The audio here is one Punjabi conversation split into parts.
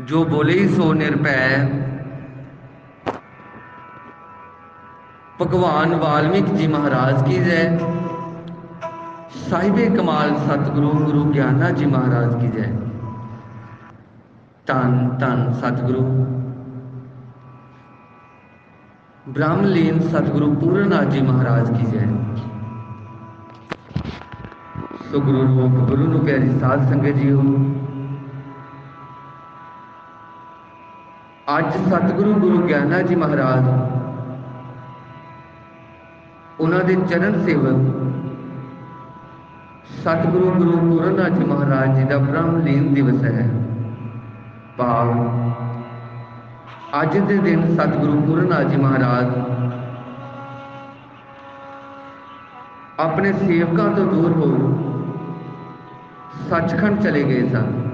ਜੋ ਬੋਲੇ ਸੋ ਨਿਰਭੈ। ਭਗਵਾਨ ਵਾਲਮੀਕ ਜੀ ਮਹਾਰਾਜ ਕੀ ਜੈ। ਸਾਹਿਬੇ ਕਮਾਲ ਸਤਿਗੁਰੂ, ਗੁਰੂ ਗਿਆਨਾ ਜੀ ਮਹਾਰਾਜ ਕੀ ਜੈ। ਧੰਨ ਧੰਨ ਸਤਿਗੁਰੂ। ਬ੍ਰਹਮਲੀਨ ਸਤਿਗੁਰੂ ਪੂਰਨਾਥ ਜੀ ਮਹਾਰਾਜ ਕੀ ਜੈ। ਸੋ ਗੁਰੂ ਰੂਪ ਗੁਰੂ ਨੂੰ ਪਿਆਰੀ ਸਾਧ ਸੰਗਤ ਜੀਓ। ਅੱਜ ਸਤਿਗੁਰੂ ਗੁਰੂ ਗਿਆਨਾ ਜੀ ਮਹਾਰਾਜ, ਉਹਨਾਂ ਦੇ ਚਰਨ ਸੇਵਕ ਸਤਿਗੁਰੂ ਗੁਰੂ ਪੂਰਨਾਥ ਜੀ ਮਹਾਰਾਜ ਜੀ ਦਾ ਬ੍ਰਹਮਲੀਨ ਦਿਵਸ ਹੈ। ਭਾਵ, ਅੱਜ ਦੇ ਦਿਨ ਸਤਿਗੁਰੂ ਪੂਰਨਾਥ ਜੀ ਮਹਾਰਾਜ ਆਪਣੇ ਸੇਵਕਾਂ ਤੋਂ ਦੂਰ ਹੋ ਸੱਚਖੰਡ ਚਲੇ ਗਏ ਸਨ।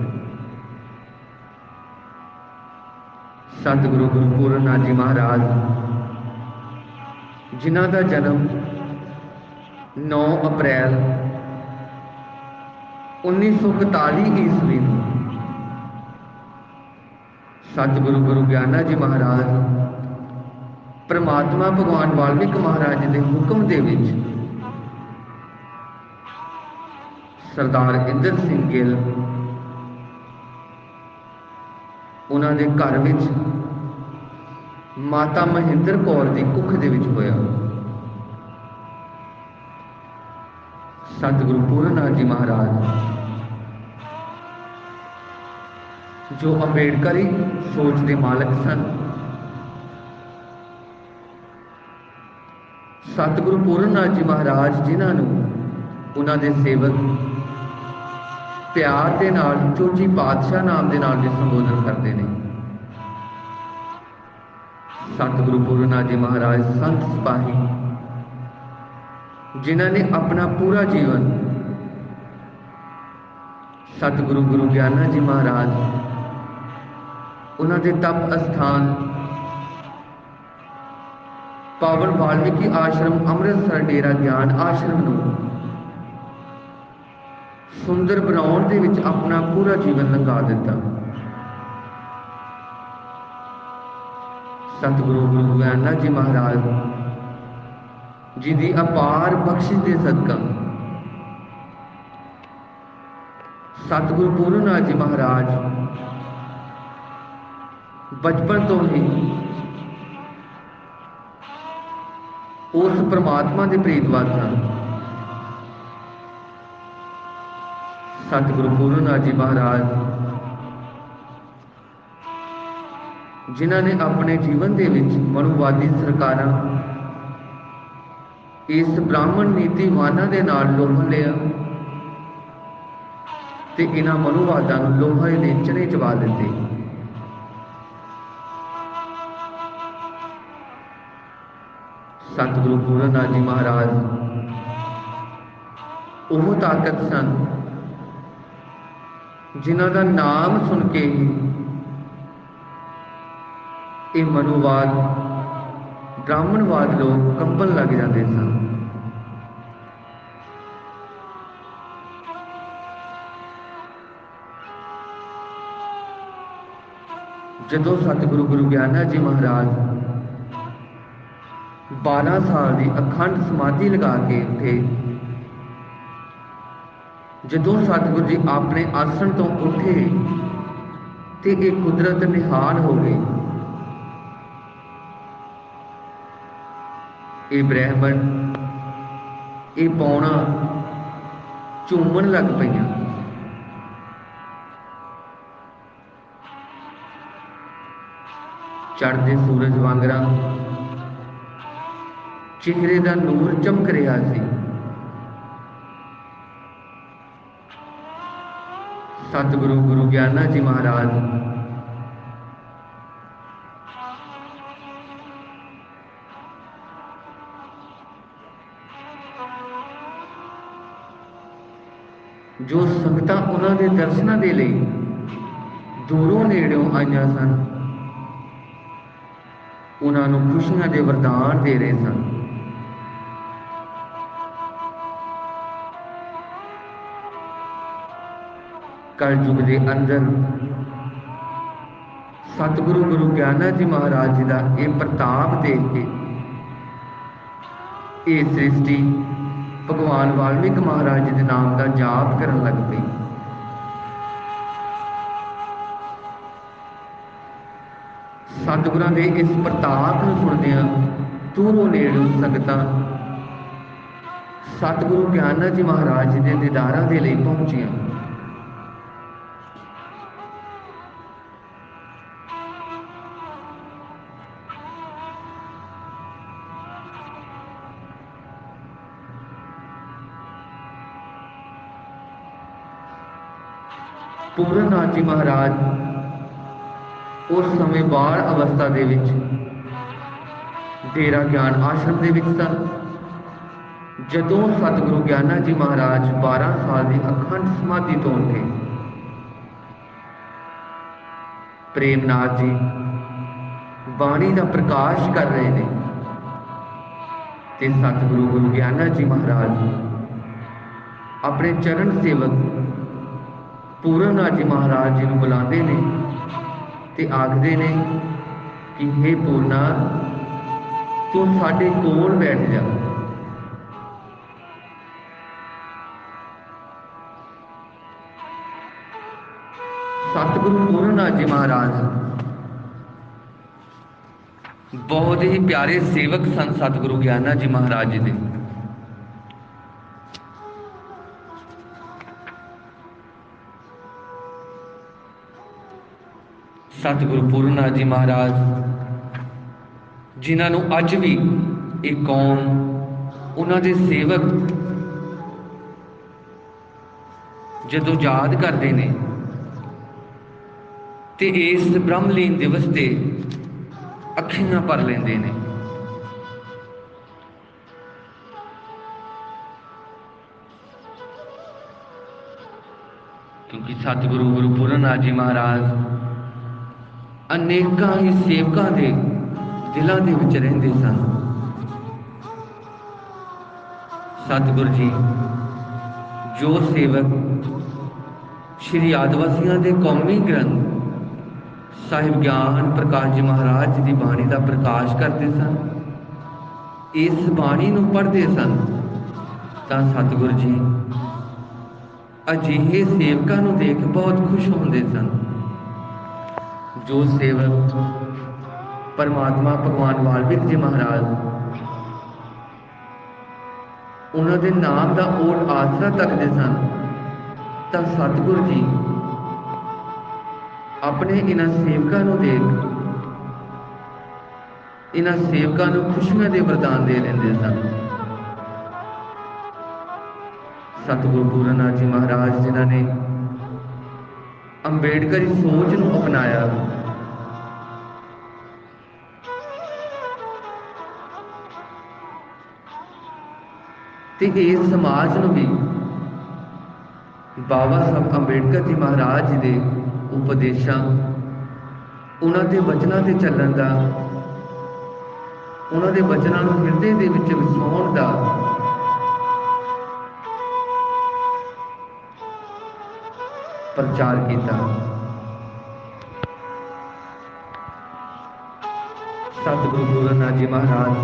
ਸਤਿਗੁਰੂ ਗੁਰੂ ਪੂਰਨ ਨਾਥ ਜੀ ਮਹਾਰਾਜ, ਜਿਨ੍ਹਾਂ ਦਾ ਜਨਮ 9 ਅਪ੍ਰੈਲ 1941 ਈਸਵੀ ਨੂੰ ਸਤਿਗੁਰੂ ਗੁਰੂ ਗਿਆਨਾ ਜੀ ਮਹਾਰਾਜ ਪ੍ਰਮਾਤਮਾ ਭਗਵਾਨ ਵਾਲਮੀਕ ਮਹਾਰਾਜ ਦੇ ਹੁਕਮ ਦੇ ਵਿੱਚ ਸਰਦਾਰ ਇੰਦਰ ਸਿੰਘ ਗਿੱਲ, ਉਹਨਾਂ ਦੇ ਘਰ ਵਿੱਚ ਮਾਤਾ ਮਹਿੰਦਰ ਕੌਰ ਦੀ ਕੁੱਖ ਦੇ ਵਿੱਚ ਹੋਇਆ। ਸਤਿਗੁਰੂ ਪੂਰਨਾਥ ਜੀ ਮਹਾਰਾਜ, ਜੋ ਅੰਬੇਡਕਰੀ ਸੋਚ ਦੇ ਮਾਲਕ ਸਨ, ਸਤਿਗੁਰੂ ਪੂਰਨਾਥ ਜੀ ਮਹਾਰਾਜ ਜਿਨ੍ਹਾਂ ਨੂੰ ਉਹਨਾਂ ਦੇ ਸੇਵਕ ਪਿਆਰ ਦੇ ਨਾਲ ਚੋਜੀ ਪਾਤਸ਼ਾਹ ਨਾਮ ਦੇ ਨਾਲ ਵੀ ਸੰਬੋਧਨ ਕਰਦੇ ਨੇ। ਸਤਿਗੁਰੂ ਪੂਰਨਾਥ ਜੀ ਮਹਾਰਾਜ, ਸੰਤ ਸਿਪਾਹੀ, ਜਿਨ੍ਹਾਂ ਨੇ ਆਪਣਾ ਪੂਰਾ ਜੀਵਨ ਸਤਿਗੁਰੂ ਗੁਰੂ ਗਿਆਨਾ ਜੀ ਮਹਾਰਾਜ, ਉਹਨਾਂ ਦੇ ਤਪ ਅਸਥਾਨ, ਪਾਵਨ ਵਾਲਮੀਕੀ ਆਸ਼ਰਮ ਅੰਮ੍ਰਿਤਸਰ ਡੇਰਾ ਗਿਆਨ ਆਸ਼ਰਮ ਨੂੰ ਸੁੰਦਰ ਬਣਾਉਣ ਦੇ ਵਿੱਚ ਆਪਣਾ ਪੂਰਾ ਜੀਵਨ ਲੰਘਾ ਦਿੱਤਾ। ਸਤਿਗੁਰੂ ਗੁਰੂ ਗਿਆਨਾ ਜੀ ਮਹਾਰਾਜ ਜੀ ਦੀ ਅਪਾਰ ਬਖਸ਼ਿਸ਼ ਦੇ ਸਦਕਾ ਸਤਿਗੁਰੂ ਪੂਰਨ ਨਾਥ ਜੀ ਮਹਾਰਾਜ ਬਚਪਨ ਤੋਂ ਹੀ ਉਸ ਪ੍ਰਮਾਤਮਾ ਦੇ ਪ੍ਰੀਤਵਾਦ ਸਨ ਸਤਿਗੁਰੂ ਪੂਰਨ ਨਾਥ ਜੀ ਮਹਾਰਾਜ ਜਿਨ੍ਹਾਂ ਨੇ ਆਪਣੇ ਜੀਵਨ ਦੇ ਵਿੱਚ ਮਨੁਵਾਦੀ ਸਰਕਾਰਾਂ ਇਸ ਬ੍ਰਾਹਮਣ ਨੀਤੀਵਾਨਾਂ ਦੇ ਨਾਲ ਲੋਹਾ ਲਿਆ ਤੇ ਇਹਨਾਂ ਮਨੁਵਾਦਾਂ ਨੂੰ ਲੋਹੇ ਦੇ ਚਨੇ ਚਵਾ ਦਿੱਤੇ ਸਤਿਗੁਰੂ ਪੂਰਨਾਥ ਜੀ ਮਹਾਰਾਜ, ਉਹ ਤਾਕਤ ਸਨ ਜਿਨ੍ਹਾਂ ਦਾ ਨਾਮ ਸੁਣ ਕੇ ਹੀ ਇਹ ਮਨੁਵਾਦ, ਬ੍ਰਾਹਮਣਵਾਦ ਲੋਕ ਕੰਬਣ ਲੱਗ ਜਾਂਦੇ ਸਨ। ਜਦੋਂ ਸਤਿਗੁਰੂ ਗੁਰੂ ਗਿਆਨਾ ਜੀ ਮਹਾਰਾਜ 12 ਸਾਲ ਦੀ ਅਖੰਡ ਸਮਾਧੀ ਲਗਾ ਕੇ ਉੱਠੇ, ਜਦੋਂ ਸਤਿਗੁਰੂ ਜੀ ਆਪਣੇ ਆਸਣ ਤੋਂ ਉੱਠੇ ਤੇ ਇਹ ਕੁਦਰਤ ਨਿਹਾਲ ਹੋ ਗਈ ਇਹ ਬ੍ਰਹਮਣ ਇਹ ਪੌਣਾ ਝੂਮਣ ਲੱਗ ਪਈਆਂ। ਚੜ੍ਹਦੇ ਸੂਰਜ ਵਾਂਗਰਾ ਚਿਹਰੇ ਦਾ ਨੂਰ ਚਮਕ ਰਿਹਾ ਸੀ। ਸਤਿਗੁਰੂ ਗੁਰੂ ਗਿਆਨਾ ਜੀ ਮਹਾਰਾਜ ਜੋ ਸੰਗਤਾਂ ਉਹਨਾਂ ਦੇ ਦਰਸ਼ਨਾਂ ਦੇ ਲਈ ਦੂਰੋਂ ਨੇੜਿਓਂ ਆਈਆਂ ਸਨ, ਉਹਨਾਂ ਨੂੰ ਖੁਸ਼ੀਆਂ ਦੇ ਵਰਦਾਨ ਦੇ ਰਹੇ ਸਨ। ਕਲਯੁਗ ਦੇ ਅੰਦਰ ਸਤਿਗੁਰੂ ਗੁਰੂ ਗਿਆਨਾ ਜੀ ਮਹਾਰਾਜ ਜੀ ਦਾ ਇਹ ਪ੍ਰਤਾਪ ਦੇਖ ਕੇ ਇਹ ਸ੍ਰਿਸ਼ਟੀ ਭਗਵਾਨ ਵਾਲਮੀਕ ਮਹਾਰਾਜ ਜੀ ਦੇ ਨਾਮ ਦਾ ਜਾਪ ਕਰਨ ਲੱਗ ਪਈ। ਸਤਿਗੁਰਾਂ ਦੇ ਇਸ ਪ੍ਰਤਾਪ ਨੂੰ ਸੁਣਦਿਆਂ ਦੂਰੋਂ ਨੇੜੋਂ ਸੰਗਤਾਂ, ਸਤਿਗੁਰੂ ਗਿਆਨਾ ਜੀ ਮਹਾਰਾਜ ਜੀ ਦੇ ਦੀਦਾਰਾਂ ਦੇ ਲਈ ਪਹੁੰਚੀਆਂ। ਪੂਰਨ ਨਾਥ ਜੀ ਮਹਾਰਾਜ ਉਸ ਸਮੇਂ ਬਾਲ ਅਵਸਥਾ ਦੇ ਵਿੱਚ ਡੇਰਾ ਗਿਆਨ ਆਸ਼ਰਮ ਦੇ ਵਿੱਚ ਸਨ। ਜਦੋਂ ਸਤਿਗੁਰੂ ਗਿਆਨਾ ਜੀ ਮਹਾਰਾਜ 12 ਸਾਲ ਦੀ ਅਖੰਡ ਸਮਾਧੀ ਤੋਂ ਉੱਠੇ, ਪ੍ਰੇਮਨਾਥ ਜੀ ਬਾਣੀ ਦਾ ਪ੍ਰਕਾਸ਼ ਕਰ ਰਹੇ ਨੇ ਤੇ ਸਤਿਗੁਰੂ ਗੁਰੂ ਗਿਆਨਾ ਜੀ ਮਹਾਰਾਜ ਆਪਣੇ ਚਰਨ ਸੇਵਕ ਪੂਰਨਨਾਥ ਜੀ ਮਹਾਰਾਜ ਜੀ ਨੂੰ ਬੁਲਾਉਂਦੇ ਨੇ ਤੇ ਆਖਦੇ ਨੇ ਕਿ हे ਪੂਰਨਾ, ਤੂੰ ਸਾਡੇ ਕੋਲ ਬੈਠ ਜਾ। ਸਤਿਗੁਰੂ ਪੂਰਨਨਾਥ ਜੀ ਮਹਾਰਾਜ, ਬਹੁਤ ਹੀ ਪਿਆਰੇ ਸੇਵਕ ਸਨ ਸਤਿਗੁਰੂ ਗਿਆਨਾ ਜੀ ਮਹਾਰਾਜ ਜੀ ਦੇ। ਸਤਿਗੁਰੂ ਪੂਰਨਨਾਥ ਜੀ ਮਹਾਰਾਜ, ਜਿਨ੍ਹਾਂ ਨੂੰ ਅੱਜ ਵੀ ਇਹ ਕੌਮ, ਉਹਨਾਂ ਦੇ ਸੇਵਕ ਜਦੋਂ ਯਾਦ ਕਰਦੇ ਨੇ ਤੇ ਇਸ ਬ੍ਰਹਮਲੀਨ ਦਿਵਸ ਤੇ ਅੱਖੀਆਂ ਭਰ ਲੈਂਦੇ ਨੇ। ਕਿਉਂਕਿ ਸਤਿਗੁਰੂ ਗੁਰੂ ਪੂਰਨਨਾਥ ਜੀ ਮਹਾਰਾਜ ਅਨੇਕਾਂ ਹੀ ਸੇਵਕਾਂ ਦੇ ਦਿਲਾਂ ਦੇ ਵਿੱਚ ਰਹਿੰਦੇ ਸਨ। ਸਤਿਗੁਰ ਜੀ, ਜੋ ਸੇਵਕ ਸ਼੍ਰੀ ਆਦਿਵਾਸੀਆਂ ਦੇ ਕੌਮੀ ਗ੍ਰੰਥ ਸਾਹਿਬ ਗਿਆਨ ਪ੍ਰਕਾਸ਼ ਜੀ ਮਹਾਰਾਜ ਜੀ ਦੀ ਬਾਣੀ ਦਾ ਪ੍ਰਕਾਸ਼ ਕਰਦੇ ਸਨ, ਇਸ ਬਾਣੀ ਨੂੰ ਪੜ੍ਹਦੇ ਸਨ, ਤਾਂ ਸਤਿਗੁਰ ਜੀ ਅਜਿਹੇ ਸੇਵਕਾਂ ਨੂੰ ਦੇਖ ਬਹੁਤ ਖੁਸ਼ ਹੁੰਦੇ ਸਨ। ਜੋ ਸੇਵਕ ਪਰਮਾਤਮਾ ਭਗਵਾਨ ਵਾਲਮੀਕ ਜੀ ਮਹਾਰਾਜ ਉਹਨਾਂ ਦੇ ਨਾਮ ਦਾ ਓਟ ਆਸਰਾ ਤੱਕਦੇ ਸਨ, ਤਾਂ ਸਤਿਗੁਰੂ ਜੀ ਆਪਣੇ ਇਹਨਾਂ ਸੇਵਕਾਂ ਨੂੰ ਦੇਖ ਇਹਨਾਂ ਸੇਵਕਾਂ ਨੂੰ ਖੁਸ਼ੀਆਂ ਦੇ ਵਰਦਾਨ ਦੇ ਲੈਂਦੇ ਸਨ। ਸਤਿਗੁਰੂ ਪੂਰਨਨਾਥ ਜੀ ਮਹਾਰਾਜ, ਜਿਨ੍ਹਾਂ ਨੇ ਅੰਬੇਡਕਰੀ ਸੋਚ ਨੂੰ ਅਪਣਾਇਆ। ਤੇ ਇਸ ਸਮਾਜ ਨੂੰ ਵੀ ਬਾਬਾ ਸਾਹਿਬ ਅੰਬੇਡਕਰ ਜੀ ਮਹਾਰਾਜ ਜੀ ਦੇ ਉਪਦੇਸ਼ਾਂ, ਉਹਨਾਂ ਦੇ ਵਚਨਾਂ ਤੇ ਚੱਲਣ ਦਾ, ਉਹਨਾਂ ਦੇ ਵਚਨਾਂ ਨੂੰ ਹਿਰਦੇ ਦੇ ਵਿੱਚ ਵਸਾਉਣ ਦਾ ਪ੍ਰਚਾਰ ਕੀਤਾ। ਸਤਿਗੁਰੂ ਗੁਰੂ ਜੀ ਮਹਾਰਾਜ,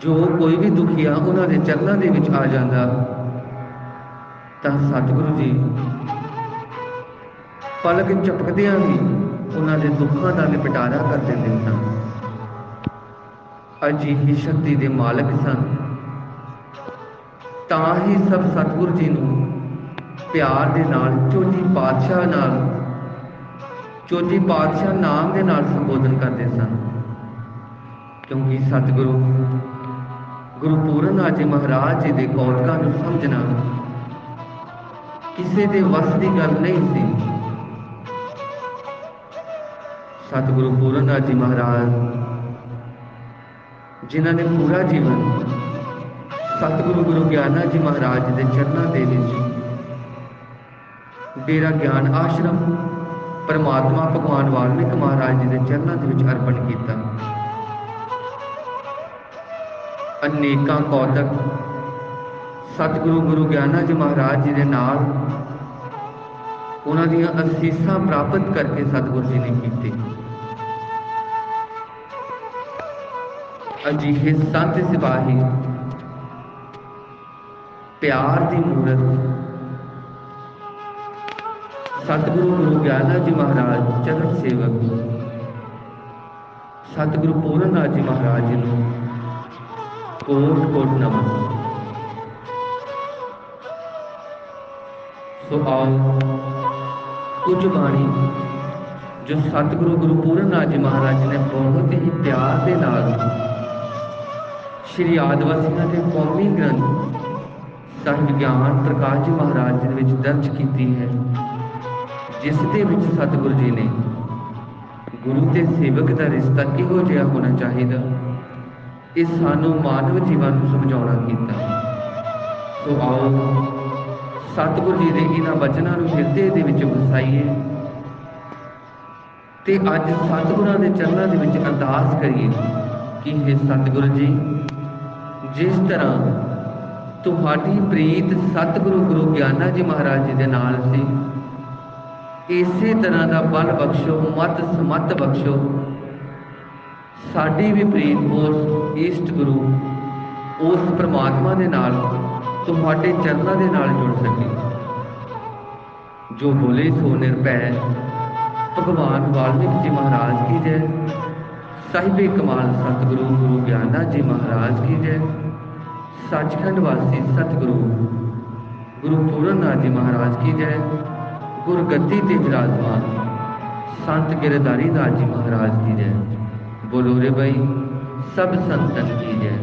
ਜੋ ਕੋਈ ਵੀ ਦੁਖੀਆ ਉਹਨਾਂ ਦੇ ਚਰਨਾਂ ਦੇ ਵਿੱਚ ਆ ਜਾਂਦਾ, ਤਾਂ ਸਤਿਗੁਰੂ ਜੀ ਪਲਕ ਝਪਕਦਿਆਂ ਹੀ ਉਹਨਾਂ ਦੇ ਦੁੱਖਾਂ ਦਾ ਨਿਪਟਾਰਾ ਕਰ ਦਿੰਦੇ ਸਨ। ਅਜਿਹੀ ਸ਼ਕਤੀ ਦੇ ਮਾਲਕ ਸਨ। ਤਾਂ ਹੀ ਸਭ ਸਤਿਗੁਰੂ ਜੀ ਨੂੰ ਪਿਆਰ ਦੇ ਨਾਲ ਚੋਜੀ ਪਾਤਸ਼ਾਹ ਨਾਲ ਚੋਜੀ ਪਾਤਸ਼ਾਹ ਨਾਮ ਦੇ ਨਾਲ ਸੰਬੋਧਨ ਕਰਦੇ ਸਨ। ਕਿਉਂਕਿ ਸਤਿਗੁਰੂ ਗੁਰੂ ਪੂਰਨਨਾਥ ਜੀ ਮਹਾਰਾਜ ਜੀ ਦੇ ਕੌਤਕਾਂ ਨੂੰ ਸਮਝਣਾ ਕਿਸੇ ਦੇ ਵੱਸ ਦੀ ਗੱਲ ਨਹੀਂ ਸੀ। ਸਤਿਗੁਰੂ ਪੂਰਨਨਾਥ ਜੀ ਮਹਾਰਾਜ, ਜਿਨ੍ਹਾਂ ਨੇ ਪੂਰਾ ਜੀਵਨ ਸਤਿਗੁਰੂ ਗੁਰੂ ਗਿਆਨਾ ਜੀ ਮਹਾਰਾਜ ਦੇ ਚਰਨਾਂ ਦੇ ਵਿੱਚ ਡੇਰਾ ਗਿਆਨ ਆਸ਼ਰਮ ਪਰਮਾਤਮਾ ਭਗਵਾਨ ਵਾਲਮੀਕ ਮਹਾਰਾਜ ਜੀ ਦੇ ਚਰਨਾਂ ਦੇ ਵਿੱਚ ਅਰਪਣ ਕੀਤਾ। ਅਨੇਕਾਂ ਕੌਤਕ ਸਤਿਗੁਰੂ ਗੁਰੂ ਗਿਆਨਾ ਜੀ ਮਹਾਰਾਜ ਜੀ ਦੇ ਨਾਲ ਉਹਨਾਂ ਦੀਆਂ ਅਸੀਸਾਂ ਪ੍ਰਾਪਤ ਕਰਕੇ ਸਤਿਗੁਰੂ ਜੀ ਨੇ ਕੀਤੇ। ਅਜਿਹੇ ਸੰਤ ਸਿਪਾਹੀ ਪਿਆਰ ਦੀ ਮੂਰਤ। ਸਤਿਗੁਰੂ ਗੁਰੂ ਗਿਆਨਾ ਜੀ ਮਹਾਰਾਜ, ਚਰਨ ਸੇਵਕ। ਸਤਿਗੁਰੂ ਪੂਰਨਨਾਥ ਜੀ ਮਹਾਰਾਜ ਜੀ ਨੂੰ ਕੋਟ ਕੋਟ ਨਮਨ। ਸੋ ਆਓ ਕੁਝ ਬਾਣੀ ਜੋ ਸਤਿਗੁਰੂ ਗੁਰੂ ਪੂਰਨ ਪੂਰਨਨਾਥ ਜੀ ਮਹਾਰਾਜ ਜੀ ਨੇ ਬਹੁਤ ਹੀ ਪਿਆਰ ਦੇ ਨਾਲ ਸ਼੍ਰੀ ਆਦਿਵਾਸੀਆਂ ਦੇ ਕੌਮੀ ਗ੍ਰੰਥ ਸਾਹਿਬ ਗਿਆਨ ਪ੍ਰਕਾਸ਼ ਜੀ ਮਹਾਰਾਜ ਜੀ ਦੇ ਵਿੱਚ ਦਰਜ ਕੀਤੀ ਹੈ। ਜਿਸ ਦੇ ਵਿੱਚ ਸਤਿਗੁਰੂ ਜੀ ਨੇ ਗੁਰੂ ਤੇ ਸੇਵਕ ਦਾ ਰਿਸ਼ਤਾ ਕਿਹੋ ਜਿਹਾ ਹੋਣਾ ਚਾਹੀਦਾ, ਇਹ ਸਾਨੂੰ ਮਾਨਵ ਜੀਵਨ ਨੂੰ ਸਮਝਾਉਣਾ ਕੀਤਾ। ਸੋ ਆਓ, ਸਤਿਗੁਰੂ ਜੀ ਦੇ ਇਹਨਾਂ ਬਚਨਾਂ ਨੂੰ ਹਿਰਦੇ ਦੇ ਵਿੱਚ ਵਸਾਈਏ ਤੇ ਅੱਜ ਸਤਿਗੁਰਾਂ ਦੇ ਚਰਨਾਂ ਦੇ ਵਿੱਚ ਅਰਦਾਸ ਕਰੀਏ ਕਿ ਇਹ ਸਤਿਗੁਰੂ ਜੀ, ਜਿਸ ਤਰ੍ਹਾਂ ਤੁਹਾਡੀ ਪ੍ਰੀਤ ਸਤਿਗੁਰੂ ਗੁਰੂ ਗਿਆਨਾ ਜੀ ਮਹਾਰਾਜ ਜੀ ਦੇ ਨਾਲ ਸੀ। ਇਸੇ ਤਰ੍ਹਾਂ ਦਾ ਬਲ ਬਖਸ਼ੋ, ਮਤ ਸਮਤ ਬਖਸ਼ੋ। ਸਾਡੀ ਵੀ ਪ੍ਰੀਤ ਉਸ ਈਸ਼ਟ ਗੁਰੂ ਉਸ ਪ੍ਰਮਾਤਮਾ ਦੇ ਨਾਲ, ਤੁਹਾਡੇ ਚਰਨਾਂ ਦੇ ਨਾਲ ਜੁੜ ਸਕੇ। ਜੋ ਬੋਲੇ ਸੋ ਨਿਰਭੈ ਭਗਵਾਨ ਵਾਲਮੀਕ ਜੀ ਮਹਾਰਾਜ ਕੀ ਜੈ, ਸਾਹਿਬੇ ਕਮਾਲ ਸਤਿਗੁਰੂ ਗੁਰੂ ਗਿਆਨਾ ਜੀ ਮਹਾਰਾਜ ਕੀ ਜੈ। ਸੱਚਖੰਡ ਵਾਸੀ ਸਤਿਗੁਰੂ, ਗੁਰੂ ਪੂਰਨ ਨਾਥ ਜੀ ਮਹਾਰਾਜ ਕੀ ਜੈ, ਗੁਰਗੱਦੀ ਤੇ ਵਿਰਾਜਮਾਨ, ਸੰਤ ਗਿਰਦਾਰੀ ਨਾਥ ਜੀ ਮਹਾਰਾਜ ਕੀ ਜੈ। ਬੋਲੋ ਰੇ ਭਾਈ ਸਭ ਸੰਤਨ ਕੀ ਜੈ।